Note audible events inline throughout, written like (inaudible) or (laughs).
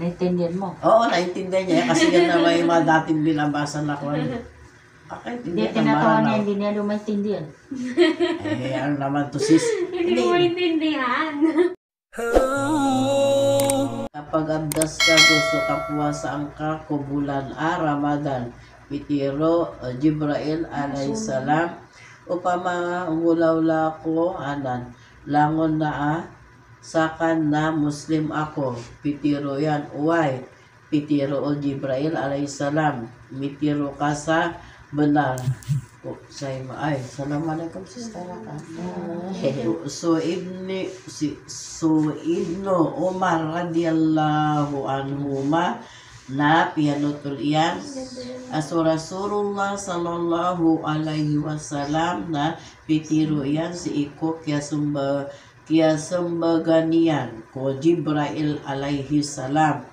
Naintindihan mo? Oo, naintindihan niya. Kasi yan na may mga dating binabasa na ko. Hindi, Akaintindihan tinatawa niya, na hindi niya lumaintindihan. Eh, ano naman to sis? Hindi mo maintindihan. Kapag abdas ka, gusto ka puwasaan ka, kubulan a Ramadan. Pitiro, Jibrail, alayhi salam. Upama ulawla ko, anan. Langon na a, sakan na Muslim ako. Pitiro yan, uway. Pitiro o Jibrail, alayhi salam. Mitiro ka sa benar. Oh, say ay, Assalamualaikum sister. So ibni si so ibnu Umar radhiyallahu anhuma na pianutul iyan aso Rasulullah sallallahu alaihi wasallam na pitiro iyan si iko kya sumba kya sembaganian ko Jibrail alaihi salam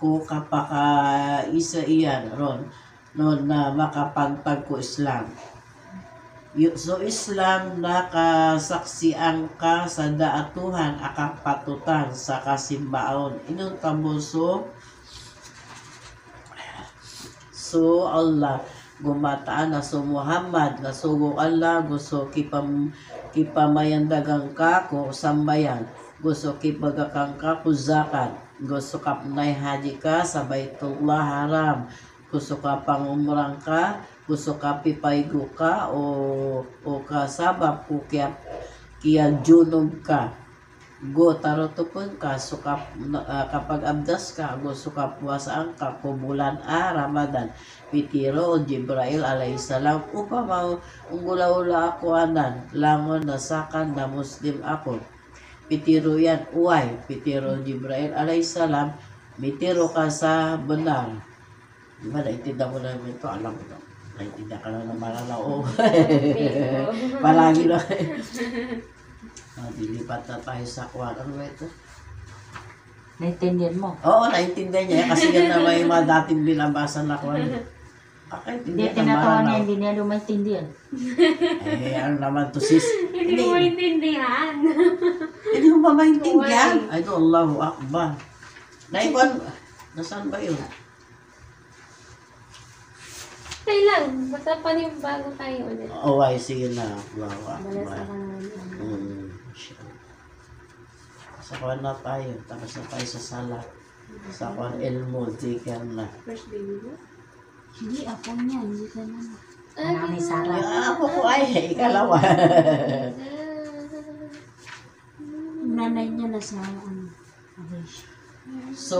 ko kapaka isa iyan ron no na makapantag ko Islam. So Islam nakasaksian ka sa daatuhan akang patutan sa kasimbaon. Inong tabuso? So Allah gumataan na so Muhammad na sugo Allah gusto kipam kipamayandagang ka ko sambayan. Gusto kipagakang ka ko zakat. Gusto ka nay haji ka sa Baitullah Haram. Gusto ka pangumrang ka gusto ka pipaygo ka o o kasabab ko kaya kaya junog ka go tarotupon ka so kap, ah, kapag abdas ka go so puwasaan ka kumulan a Ramadan. Pitiro o Jibrail alayhisalam. Upama unggula-ula ako anan. Langon na sakan na Muslim ako. Pitiro yan. Uway pitiro Jibrail alayhisalam. Mitiro ka sa benar. Di ba naintindihan mo namin ito? Alam mo ito naintindihan ka na ng malalao (laughs) palagi na. Ah, (laughs) dilipat na tayo sa kwan. Ano ba ito? Naintindihan mo? Oo, naintindihan niya. Kasi yan na may mga dating binabasa na kwan. Hindi, Akaintindihan ka tinatawa niya, hindi niya lumaintindihan. Eh, ano naman to sis? Hindi mo maintindihan. Hindi mo ba maintindihan? Ay, do, Allahu Akbar. Naikwan, nasaan ba yun? Okay lang. Basta panibago tayo ulit. Oh, ay, sige na. Allahu Akbar. na ka naman. Hmm. Sa kwan na tayo. Tapos na tayo sa sala. Sa kwan, elmo, zikir na. First baby mo? Hindi, ako niya, hindi ka na. Ah, Marami sala. Ako ko ay, ikalawa. (laughs) Nanay niya na sa ano. So,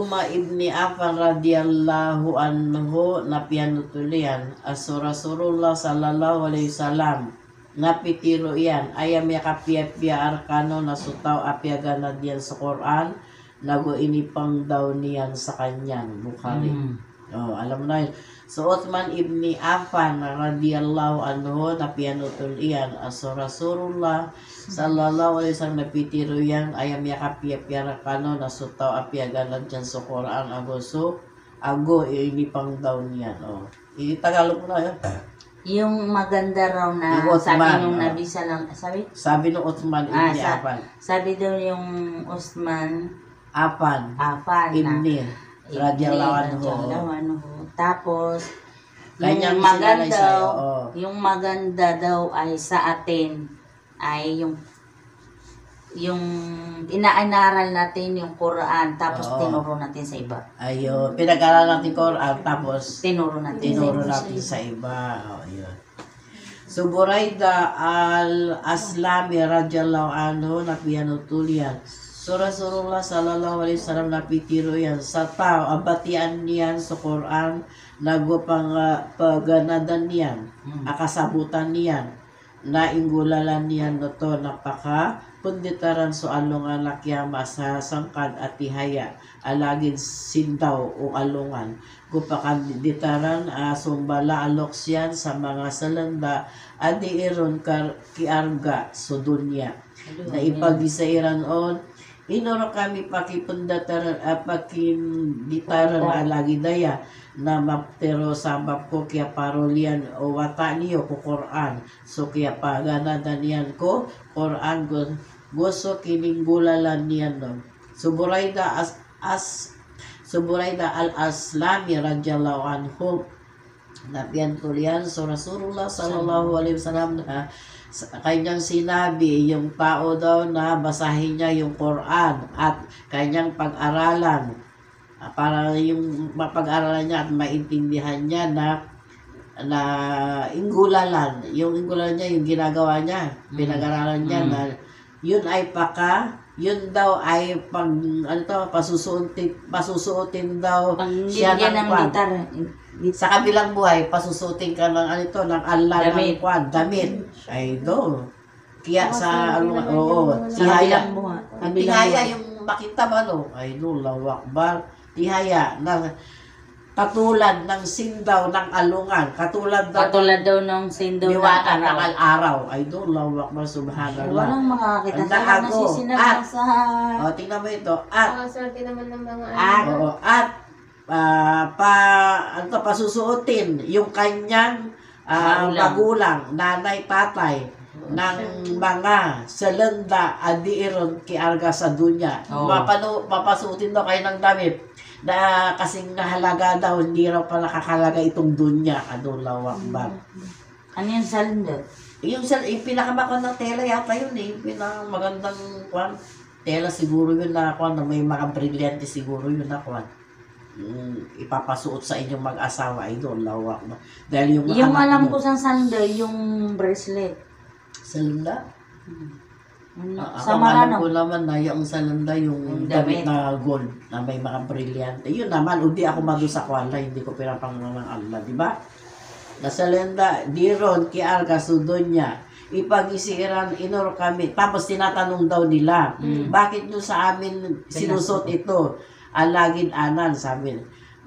Uma ibni Affan radiyallahu anhu na pianutulian aso Rasulullah sallallahu alaihi wasallam na pitiro yan ayam ya kapia-pia arkano na sutaw apyaga na diyan sa Quran nago inipang daw niyan sa kanyan Bukhari. Oh, alam mo na yun. So, Uthman ibni Affan radiyallahu anhu na pianutul iyan aso Rasulullah sallallahu alaihi wasallam na pitiro yan ayam ya kapia piara kano na sutaw apiagan lang dyan sa Quran agoso ago inipang daw niyan. Oh. Itagalog mo na yun. Yung maganda raw na Yung sabi nung oh. nabisa lang, sabi, Sabi ng Uthman Ah, sa- Affan. sabi daw yung Usman, Affan Afan na ibni radiyallahu anhu. Radiyallahu anhu. Tapos, Kanyang yung maganda, sinalay sa'yo, oh. yung maganda daw ay sa atin, ay yung yung inaanaral natin yung Quran tapos Oo. tinuro natin sa iba. Ayun, pinag-aralan natin Quran tapos Tinuro natin tinuro sa iba. natin sa iba. Oh. So, Buraida al-Aslami radiyallahu anhu na piyanutulian. So, Rasulullah sallallahu alaihi wasallam na pitiro yan. Sa tao, abatian niyan sa Quran, nagupang uh, paganadan niyan, Mm. akasabutan niyan, nainggulalan niyan no to, napaka punditaran so alungan nakyama sa sangkad at tihaya alagid sindaw o alungan. Gupakan ditaran uh, sumbala aloksyan sa mga salanda adi iron kar kiarga so dunya na ipagisairan on inoro kami pakipundataran uh, pakinditaran alagi daya na maptero sabab ko kaya parolian o wata niyo ko Quran. So kaya paganadan niyan ko Quran gun gusto kininggulalan niyan no? So Buraida as as Suburayda al-Aslami radiyallahu anhu Nabiyan tulian so Rasulullah sallallahu alaihi wasallam na kanyang sinabi yung tao daw na basahin niya yung Quran at kanyang pag-aralan. Ah, para yung mapag-aralan niya at maintindihan niya na na ingulalan yung ingulalan niya yung ginagawa niya pinag-aralan niya Mm. na yun ay paka yun daw ay pag ano to pasusuotin pasusuotin daw Pag siya ng kwan. Sa kabilang buhay pasusutin ka ng ano to ng Allah Damit. ng kwan damit ay do kaya sa ano oo tihaya tihaya yung makita mo ano ay no lawak ba tihaya na katulad ng sindaw ng alungan katulad daw Katulad daw nung sindaw Liwanag na ng araw. al-araw. Ay, doon, lawak mo, subhanallah. Walang makakita Ang sa mga daago. nasisinag At- sa... O, tingnan mo ito. At, Pakaswerte naman ng mga At- ano. at, ah, pa, ano pasusuotin yung kanyang ah, Magulang. nanay, tatay, ng mga selenda adiiron kiarga sa dunya. Oo. Mapano, papasuotin daw kayo ng damit na kasing halaga daw, hindi raw pala kakalaga itong dunya. Ano, lawak ba? Ano yung saldo? Yung, sa, yung pinakamakon ng tela yata yun eh. Yung pinakamagandang kwan. Tela siguro yun na kwan. Na may mga brilyante siguro yun na kwan. Mm, ipapasuot sa inyong mag-asawa ay doon lawak mo. Dahil yung, Yung alam ko sa saldo, yung bracelet. Salanda? Ano, Ah, sa ako alam marano. ko naman na yung salanda yung damit damit. na gold na may mga brilyante. Yun naman, hindi ako madu sa kwala, hindi ko pinapangalan ng Allah, di ba? Na salanda, diron ki arga sudonya, ipag-isiran inor kami. Tapos tinatanong daw nila, Mm. bakit nyo sa amin sinusot ito? Alagin anan, sabi.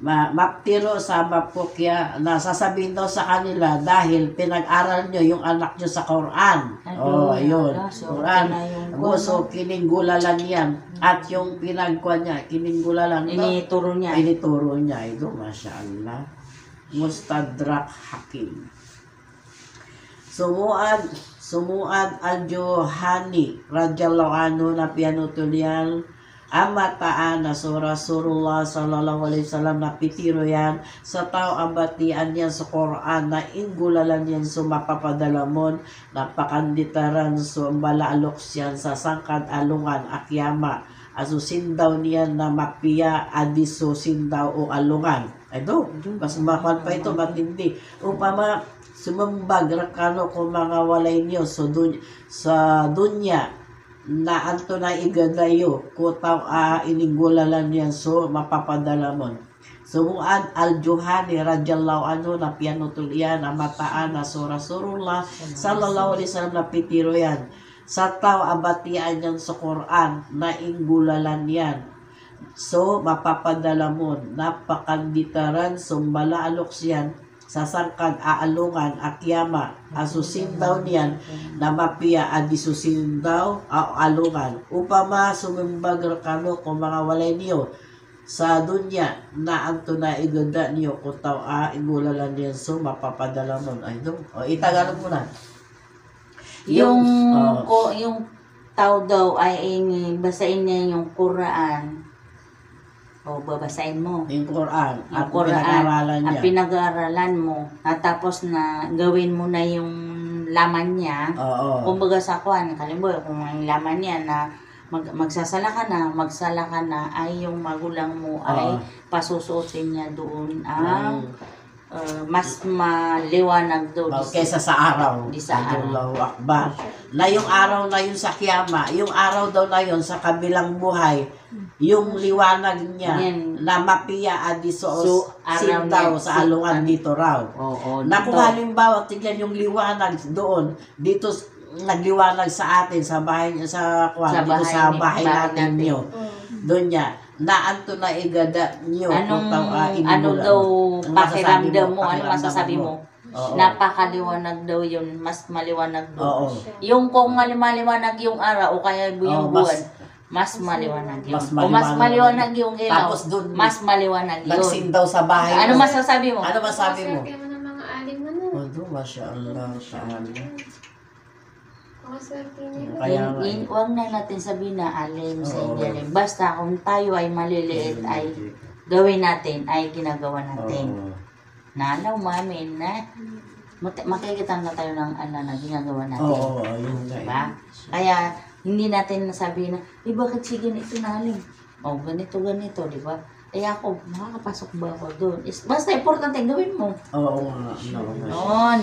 Ma maptiro sa mapukya na sasabihin daw sa kanila dahil pinag-aral nyo yung anak nyo sa Quran. Oh, ayun. wala, so, Quran. Ako, so kininggulalan yan. At yung pinagkuhan niya, kininggulalan. no? Inituro niya. Inituro niya. Ito, Masya Allah. Mustadrak Hakim. Sumuad, sumuad al-Johani, radiyallahu anhu na pianutulian, ama taana so Rasulullah sallallahu alaihi wasallam na pitiro yan. Sa tao abatian yan sa Quran na ingulalan yan so mapapadalamon. Napakanditaran so malalok yan sa sangkad alungan akyama. Aso sindaw niyan na mapiya adiso sindaw o alungan. Do mas makuan pa ito matindi. Upama sumambag rakano kung mga walay niyo so dun, sa dunya na anto na igadayo kutaw a inigulalan yan so mapapadalamon Sumuad al-Juhani radiyallahu anhu na pianutul iyan na mataan na so Rasulullah sallallahu alaihi wasallam na pitiro yan. Sa tao abatian yan sa Quran na ingulalan yan. So mapapadalamon napakanditaran so malaalok siyan sa sangkad aalungan akyama asusin daw niyan na mapiya adisusin daw a- alungan upama sumimbag kano kung mga walay niyo. Sa dunya na anto na iganda niyo kung tao a igulalan niyan so mapapadala mo ay do o itagalog mo na. Yung, oh, ko, yung tao daw ay ini, basahin niya yung Quran. O, babasahin mo. yung Quran Quran, pinag-aralan niya pinag-aaralan mo. At tapos na gawin mo na yung laman niya. oo Kumbaga sa kwan, kalimbawa kung ang laman niya na mag, magsasala ka na, magsala ka na, ay yung magulang mo ay Oo. pasusuotin niya doon ang Mm. uh, mas maliwanag doon. Oh, kesa sa araw. Di sa araw. Allahu Akbar. Na yung araw na yun sa kiyama, yung araw daw na yun sa kabilang buhay, yung liwanag niya Yan. na mapiya adiso So, niya, sa alungan dito raw. Oo, Na kung dito. halimbawa, tignan yung liwanag doon, dito nagliwanag sa atin sa bahay sa kwan, Sa dito bahay sa ni- bahay bahay natin natin. niyo. Oh. Doon niya, na anto na igada niyo Anong, kung ah, ano daw pakiramdam mo? Ano pakiramdam masasabi mo? Oo. Napakaliwanag daw yun. Mas maliwanag Oo. doon. Yung kung maliwanag yung araw o kaya yung Oo, buwan, mas maliwanag yun. Mas o mas maliwanag. maliwanag yung ilaw, Tapos dun, mas maliwanag yun. Nagsindaw sa bahay. Ano mo. masasabi mo? Ano masabi mo? Pakaswerte mo ng mga alim mo na. Oh, do, Masya Allah. Kaya Yan, nga yan, eh. huwag na natin sabihin na alim sa inyo. Basta kung tayo ay maliliit ay gawin natin ay ginagawa natin. Oo. Nanaw mamin na mat- makikita na tayo ng ano na ginagawa natin. Oo, yun nga. eh. Diba? Kaya, hindi natin nasabi na, eh, bakit si ganito naling? O, ganito, ganito, di ba? Eh ako, makakapasok ba ako doon? Is, basta importante, gawin mo. Oo oo nga. Noon.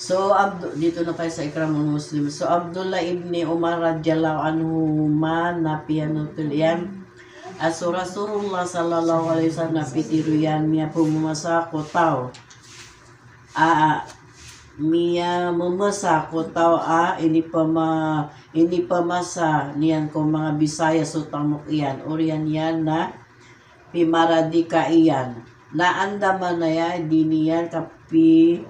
So, Abdu- dito na tayo sa ikramul Muslim. So, Abdullah ibn Umar radiyallahu anhu ma na pianutulian. Aso Rasulullah sallallahu alaihi wasallam pitiruyan miya pumumasa ko tao. A miya mumasa ko tao a ini pa ma ini pa masa niyan ko mga Bisaya so tamok iyan. Oriyan yan na pimaradika iyan. Na andaman na yan, di niyan kapi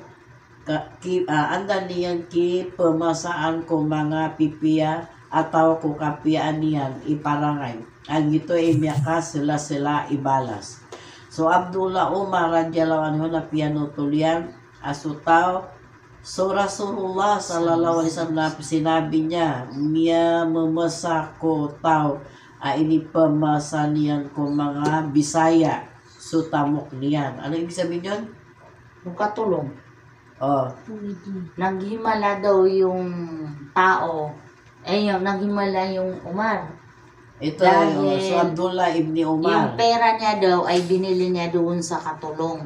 ka, ki, ah, anda niyan ki pemasaan ko mga pipiya ataw ko kapiaan niyan iparangay. Ang ito ay miyaka sila sila ibalas. So Abdullah Umar radiyallahu anhu na piano tulian asutaw So Rasulullah sallallahu alaihi wasallam sinabi niya, "Miya mamasa ko tao a ini pamasa niyan ko mga Bisaya sutamok niyan." Ano ibig sabihin yun? Yung katulong. Oh, Naghimala daw yung tao. Eh, yung naghimala yung Umar. ito Dahil yung so Abdullah ibn Yung Umar. pera niya daw ay binili niya doon sa katulong.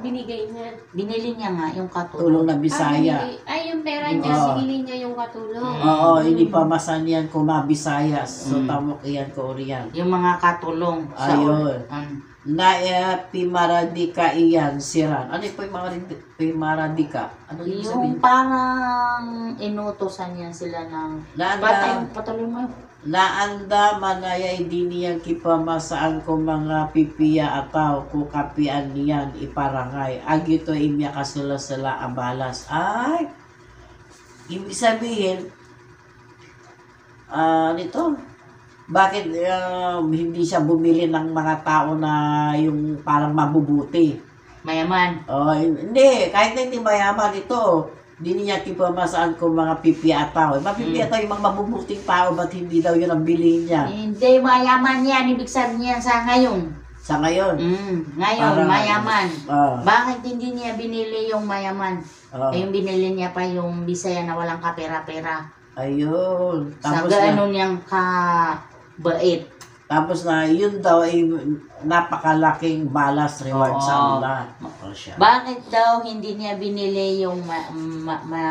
Binigay niya. Binili niya nga yung Tulong katulong. na Ah, Bisaya. binigay- ay, yung pera niya, Oo. binili niya yung katulong. Oo, ini pamasa niyan ko mga Bisaya so Mm. tamok iyan ko oriyan. Yung mga katulong. Ayun. Um, Na eh, pimaradika iyan siran. Ano yung pimaradika? pimaradika? Ano yung sabihin? yung parang inutosan niya sila ng... Naanda, Patay, patuloy mo. Naanda manayay di niyan kipamasaan ko mga pipiya ataw ko kapian niyan iparangay. Agito imya ka sila abalas. Ay! Ibig sabihin, ah, nito, bakit ah, hindi siya bumili ng mga tao na yung parang mabubuti? Mayaman. Oh, hindi. Kahit na hindi mayaman ito, hindi niya kipamasaan kung mga pipi at tao. Mga pipi at tao, yung mga mabubuting tao, ba't hindi daw yun ang bilhin niya? Hindi, mayaman yan. Ibig sabihin yan sa ngayon. Sa ngayon, Mm, ngayon, Parang- mayaman. ah, Bakit hindi niya binili yung mayaman? ah, Eh, yung binili niya pa yung Bisaya na walang kapera-pera. ayun. Sa Tapos gaano na, niyang kabait. Tapos na, yun daw ay napakalaking balas reward Oo. sa Allah. Siya. Bakit daw hindi niya binili yung ma, ma, ma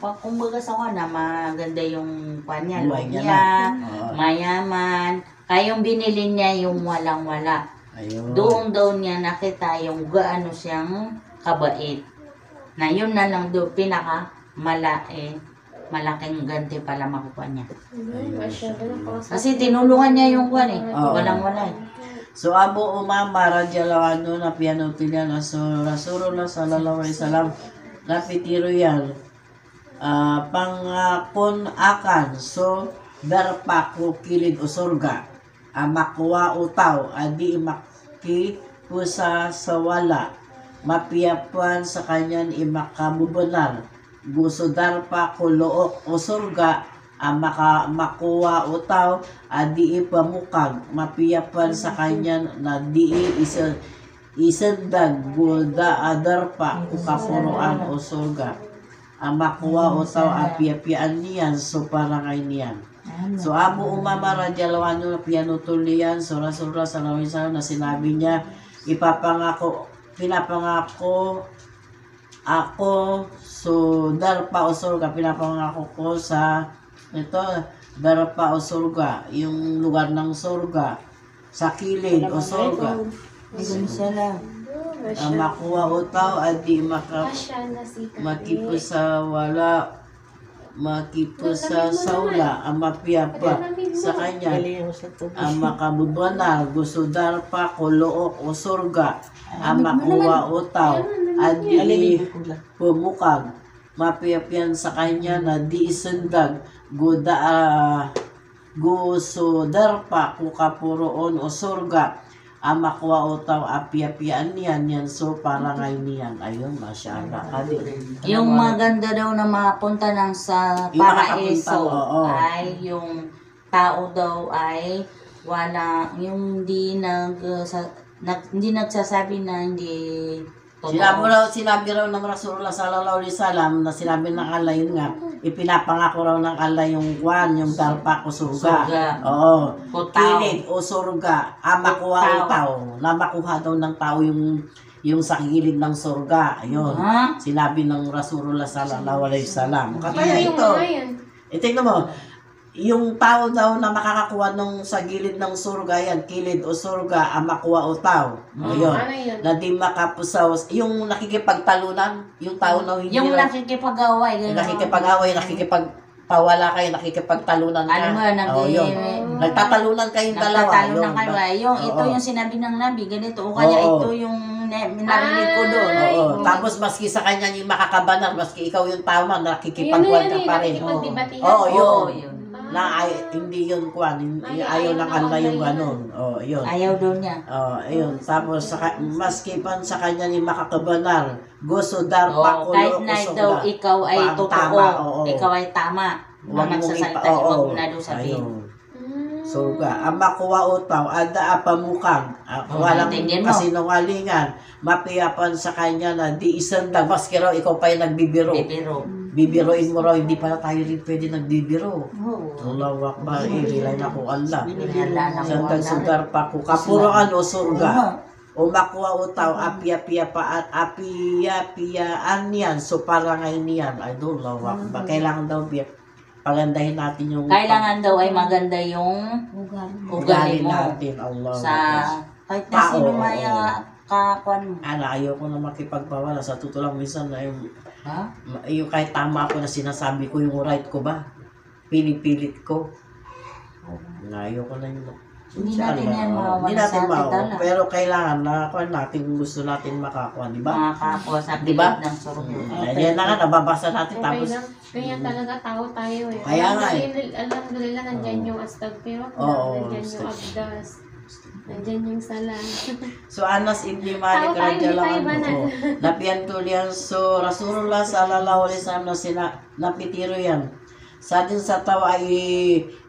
pa- kumbaga sa wana, maganda yung kanya, Buhay niya niya, Oo. mayaman. Kaya yung binili niya yung walang-wala. Ayun. Doon daw niya nakita yung gaano siyang kabait. Na yun na lang daw pinaka mala, eh, malaking ganti pala makukuha niya. Kasi tinulungan niya yung kwan eh. Oo. Walang-wala eh. So Abu Umama radhiyallahu anhu na pianuti niya na so Rasulullah sallallahu alaihi wasallam napitiro yan ah pangakon akan so darpa ko kilid o surga amakuha utaw adi maki pusa sa wala mapiyapan sa kanyan imakabubunan gusto darpa ko look o surga ang maka makuha utaw adi ipamukag mapiyapan sa kanya na di isa isendag gulda adarpa ukapuruan o surga. Ang makuha utaw apiyapian niyan so parangay niyan. So Abu Umama radhiyallahu anhu na pianutulian Rasulullah sallallahu alaihi wasallam na sinabi niya ipapangako pinapangako ako so darpa o surga pinapangako ko sa ito darpa o surga yung lugar ng surga sa kilid o surga Ganun sila. ang makuha utaw at di maka Asya na si Kate. makipo sa wala makipo sa saula ang mapiyapa sa kanya. Ang makabubana gusto darpa kolook o surga. Ang makuha utaw at di pumukag. Mapiyapian sa kanya na di isendag guda ah, gusto darpa kukapuroon o surga ang makuha utaw apiapian niyan yan so parangay niyan ayun masyaallah kadi Yung maganda daw na mapunta ng sa Yung makakapunta, paraiso oo. ay yung tao daw ay wala, yung hindi nag, uh, sa, nag hindi nagsasabi na hindi totoo. Sinabi raw, sinabi raw ng Rasulullah sallallahu alaihi wasallam na sinabi ng Allah yun nga, ipinapangako raw ng Allah yung kwan, yung darpa o surga. Surga. Oo. Utaw. Kilid o surga, ah, makuha Utaw. tao. Na makuha daw ng tao yung yung sa gilid ng surga. Ayun. Sinabi ng Rasulullah sallallahu alaihi wasallam. Yung ito, eh, tingnan mo, yung tao daw na makakakuha nung sa gilid ng surga yan, kilid o surga, ang makuha o tao. Ayun. Ano yun? Na di makapusaw. Yung nakikipagtalunan, yung tao na hindi Yung na- nakikipag-away, yung nakikipag-away, nakikipagpawala kayo, nakikipagtalunan ka. Alam mo, nag Oo, yun. Nagtatalunan kayong dalawa. Ng kayo. ay, Yung, ito yung sinabi ng Nabi, ganito. O kaya ito yung na- narinig ko doon. Ay, Oo. oo. Tapos maski sa kanya yung makakabanan, maski ikaw yung tama, Yun na nakikipagkuhan yan ka eh, pa rin. nakikipagdebatihan. Oo, yun. Oo, yun. Na ay, hindi yun Ay, ayaw ayaw ng na Allah yung ganun. Oo, yun. Ayaw doon niya. Oh, ayun. Tapos, sa, maski pan sa kanya ni makakabanar, gusto dar Oo, pakulo kahit na daw ikaw ay totoo, tama, oo. ikaw ay tama, Huwag mong ipa- oo, huwag mo na doon sabihin. ayun. Surga. Ang makuha utaw, ada apamukang, uh, Oo, walang naintindihan mo. kasinungalingan, mapiyapan sa kanya na di isandag, maski raw ikaw pa yung nagbibiro. Bibiro. Bibiroin mo raw, hindi pala tayo rin pwede nagbibiro. Oo. Allahu Akbar, eh, rely na ko Allah. Binilala na ko Sandag ang sudar pa ko, kapuro ano, surga. O makuha utaw, apia-pia pa at apia-piaan yan. So parangay niyan. Ay, doon, Allahu Akbar. Kailangan daw biya. Pagandahin natin yung Kailangan daw ay maganda yung ugali ugali mo. natin. Allah. Sa kahit na Tao, sino oo. Kakuan mo. Ana, ayoko na makipagbawala. Sa totoo lang, minsan na yung, Ha? yung kahit tama ako na sinasabi ko yung right ko ba, pinipilit ko. Na ayoko na yung Hindi natin yan mawawala Hindi sa natin atin dala. Pero kailangan na kung natin kung gusto natin makakuha, di ba? Mga kapwa sa pilit ng surga. Mm. Ayan na nga, nababasa natin. Okay Tapos, lang. Ganyan talaga tao tayo eh. Kaya nga eh. Alhamdulillah, alhamdulillah, nandyan yung astagfirullah, Oo, nandyan yung abdas, nandyan yung salam. (laughs) So Anas ibn Malik radhiyallahu anhu. Napian tulian so Rasulullah sallallahu alaihi wasallam na sina napitiro yan. Sa din sa tawa ay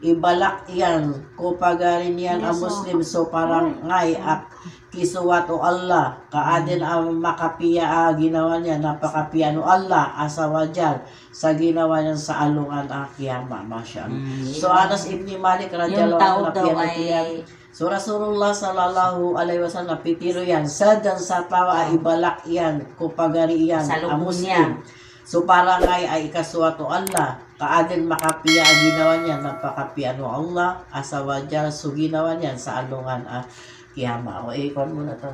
ibalak yan. Ko pagarin yan ang Muslim. So parang ngay ak kisuwat o Allah. Kaadin ang makapiya ah, ginawa niya. Napakapiya no Allah. Asawajal sa ginawa niya sa alungan ang kiyama. Masya. Mm, So Anas ibn Malik tao anhu daw napian tulian ay So Rasulullah sallallahu alaihi wasallam pitiro yan. Sadan sa tawa ay ibalak yan. Kupagari yan. Salubong ang Muslim. niya. So para ngay ay ikaswato Allah kaadin makapiya ang ginawa niya napakapiya no Allah asawa dyan so ginawa niyan sa alungan ah, kiyama. O ikon mo na to